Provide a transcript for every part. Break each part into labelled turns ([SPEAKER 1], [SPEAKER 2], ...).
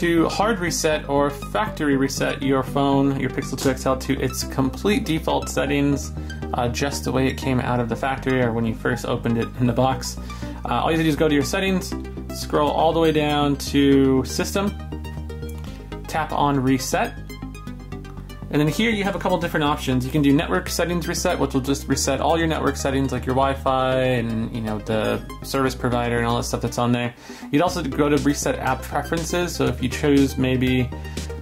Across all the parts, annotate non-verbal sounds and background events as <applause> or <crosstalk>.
[SPEAKER 1] to hard reset or factory reset your phone, your Pixel 2 XL to its complete default settings, uh, just the way it came out of the factory or when you first opened it in the box. Uh, all you have to do is go to your settings, scroll all the way down to System, tap on Reset, and then here you have a couple different options. You can do network settings reset, which will just reset all your network settings like your Wi-Fi and you know the service provider and all that stuff that's on there. You'd also go to reset app preferences. So if you chose maybe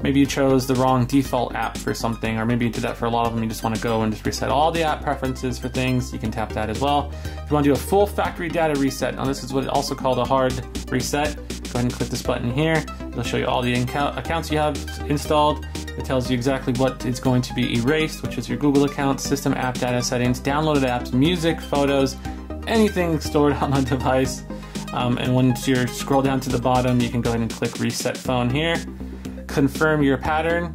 [SPEAKER 1] maybe you chose the wrong default app for something, or maybe you did that for a lot of them, you just want to go and just reset all the app preferences for things, you can tap that as well. If you want to do a full factory data reset, now this is what also called a hard reset. Go ahead and click this button here. It'll show you all the accounts you have installed it tells you exactly what is going to be erased, which is your Google account, system app data settings, downloaded apps, music, photos, anything stored <laughs> on the device. Um, and once you scroll down to the bottom, you can go ahead and click reset phone here. Confirm your pattern.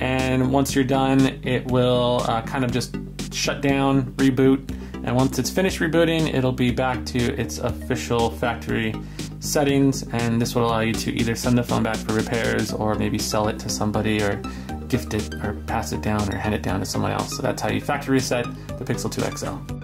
[SPEAKER 1] And once you're done, it will uh, kind of just shut down, reboot. And once it's finished rebooting, it'll be back to its official factory settings, and this will allow you to either send the phone back for repairs or maybe sell it to somebody or gift it or pass it down or hand it down to someone else. So that's how you factory reset the Pixel 2 XL.